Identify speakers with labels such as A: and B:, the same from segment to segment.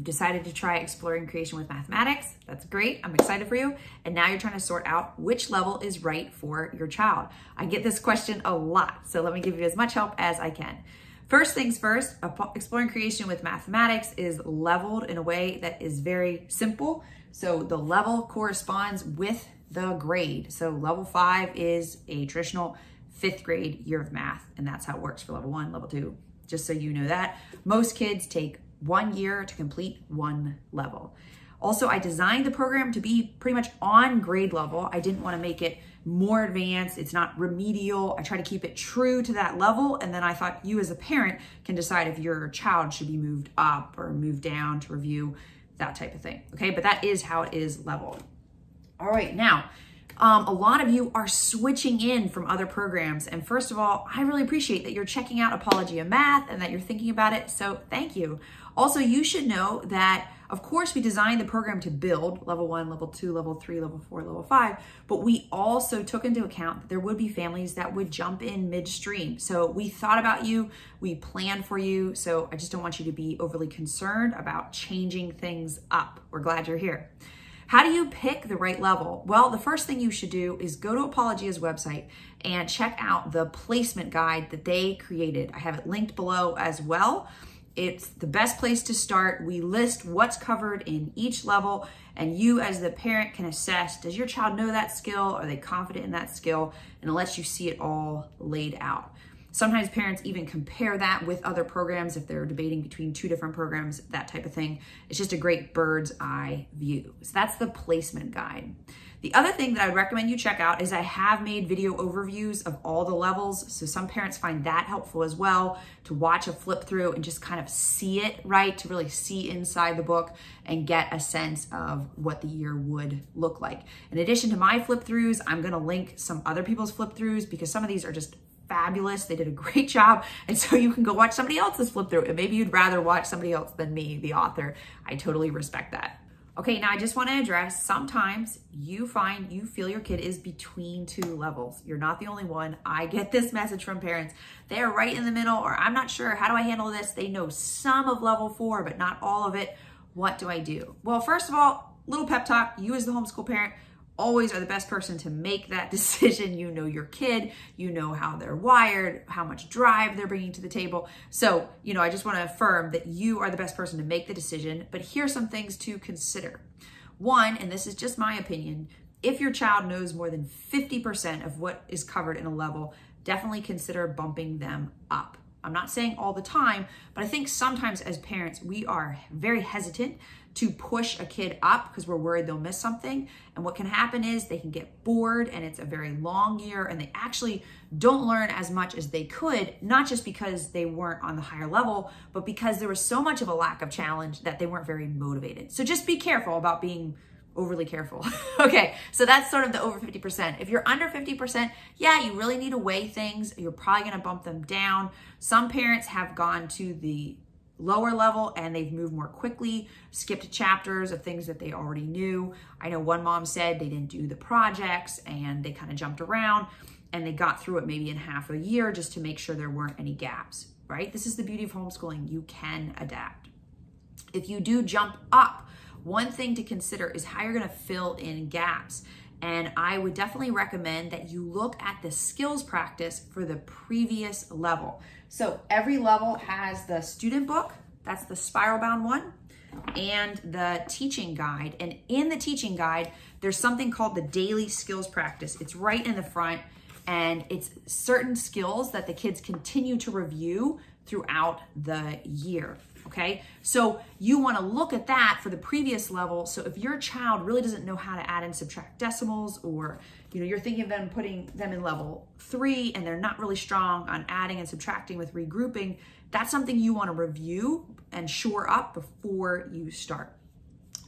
A: You've decided to try exploring creation with mathematics. That's great. I'm excited for you. And now you're trying to sort out which level is right for your child. I get this question a lot, so let me give you as much help as I can. First things first, exploring creation with mathematics is leveled in a way that is very simple. So the level corresponds with the grade. So level five is a traditional fifth grade year of math, and that's how it works for level one, level two, just so you know that. Most kids take one year to complete one level. Also, I designed the program to be pretty much on grade level. I didn't want to make it more advanced. It's not remedial. I try to keep it true to that level. And then I thought you as a parent can decide if your child should be moved up or moved down to review, that type of thing. Okay, but that is how it is leveled. All right, now, um, a lot of you are switching in from other programs. And first of all, I really appreciate that you're checking out Apologia Math and that you're thinking about it. So thank you. Also, you should know that of course, we designed the program to build level one, level two, level three, level four, level five, but we also took into account that there would be families that would jump in midstream. So we thought about you, we planned for you. So I just don't want you to be overly concerned about changing things up. We're glad you're here. How do you pick the right level? Well, the first thing you should do is go to Apologia's website and check out the placement guide that they created. I have it linked below as well. It's the best place to start. We list what's covered in each level, and you, as the parent, can assess does your child know that skill? Are they confident in that skill? And it lets you see it all laid out. Sometimes parents even compare that with other programs if they're debating between two different programs, that type of thing. It's just a great bird's eye view. So that's the placement guide. The other thing that I would recommend you check out is I have made video overviews of all the levels. So some parents find that helpful as well to watch a flip through and just kind of see it right, to really see inside the book and get a sense of what the year would look like. In addition to my flip throughs, I'm gonna link some other people's flip throughs because some of these are just fabulous. They did a great job. And so you can go watch somebody else's flip through. And maybe you'd rather watch somebody else than me, the author. I totally respect that. Okay, now I just want to address sometimes you find you feel your kid is between two levels. You're not the only one. I get this message from parents. They're right in the middle, or I'm not sure. How do I handle this? They know some of level four, but not all of it. What do I do? Well, first of all, little pep talk. You, as the homeschool parent, always are the best person to make that decision. You know your kid, you know how they're wired, how much drive they're bringing to the table. So, you know, I just want to affirm that you are the best person to make the decision. But here's some things to consider. One, and this is just my opinion, if your child knows more than 50% of what is covered in a level, definitely consider bumping them up. I'm not saying all the time, but I think sometimes as parents, we are very hesitant to push a kid up because we're worried they'll miss something. And what can happen is they can get bored and it's a very long year and they actually don't learn as much as they could, not just because they weren't on the higher level, but because there was so much of a lack of challenge that they weren't very motivated. So just be careful about being overly careful. okay, so that's sort of the over 50%. If you're under 50%, yeah, you really need to weigh things. You're probably gonna bump them down. Some parents have gone to the lower level and they've moved more quickly, skipped chapters of things that they already knew. I know one mom said they didn't do the projects and they kind of jumped around and they got through it maybe in half a year just to make sure there weren't any gaps, right? This is the beauty of homeschooling. You can adapt. If you do jump up, one thing to consider is how you're going to fill in gaps. And I would definitely recommend that you look at the skills practice for the previous level. So every level has the student book, that's the spiral bound one, and the teaching guide. And in the teaching guide, there's something called the daily skills practice. It's right in the front and it's certain skills that the kids continue to review throughout the year okay? So you wanna look at that for the previous level. So if your child really doesn't know how to add and subtract decimals or you know, you're thinking of them putting them in level three and they're not really strong on adding and subtracting with regrouping, that's something you wanna review and shore up before you start.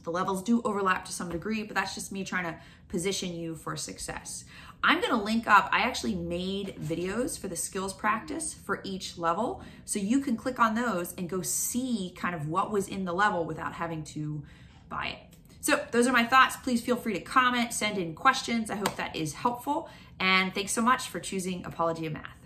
A: The levels do overlap to some degree, but that's just me trying to position you for success. I'm gonna link up, I actually made videos for the skills practice for each level. So you can click on those and go see kind of what was in the level without having to buy it. So those are my thoughts. Please feel free to comment, send in questions. I hope that is helpful. And thanks so much for choosing Apologia Math.